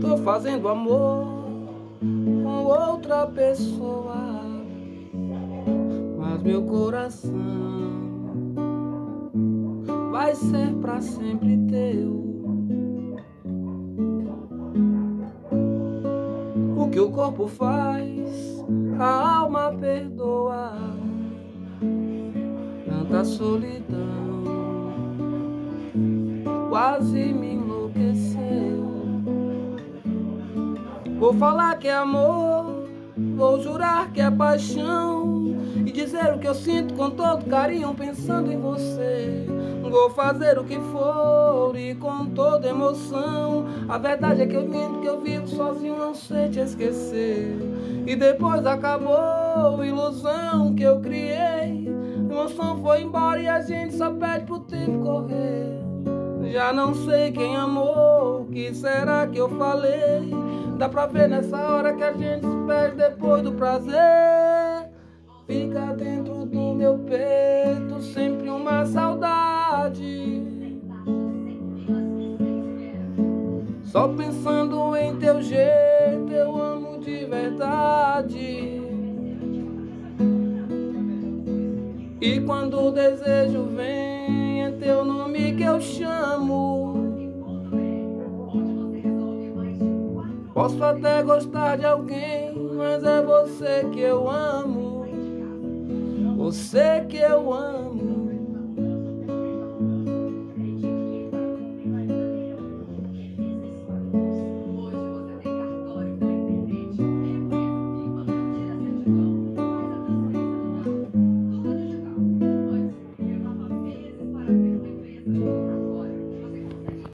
Tô fazendo amor com outra pessoa, mas meu coração vai ser pra sempre teu. O que o corpo faz, a alma perdoa. Tanta solidão quase me enlouqueceu. Vou falar que é amor, vou jurar que é paixão e dizer o que eu sinto com todo carinho pensando em você. Vou fazer o que for e com toda emoção. A verdade é que eu minto que eu vivo sozinho, não sei te esquecer. E depois acabou a ilusão que eu criei. Foi embora e a gente só pede pro tempo correr. Já não sei quem amou, o que será que eu falei? Dá pra ver nessa hora que a gente se perde depois do prazer. Fica dentro do meu peito sempre uma saudade. Só pensando em teu jeito, eu amo de verdade. E quando o desejo vem, é teu nome que eu chamo. Posso até gostar de alguém, mas é você que eu amo. Você que eu amo.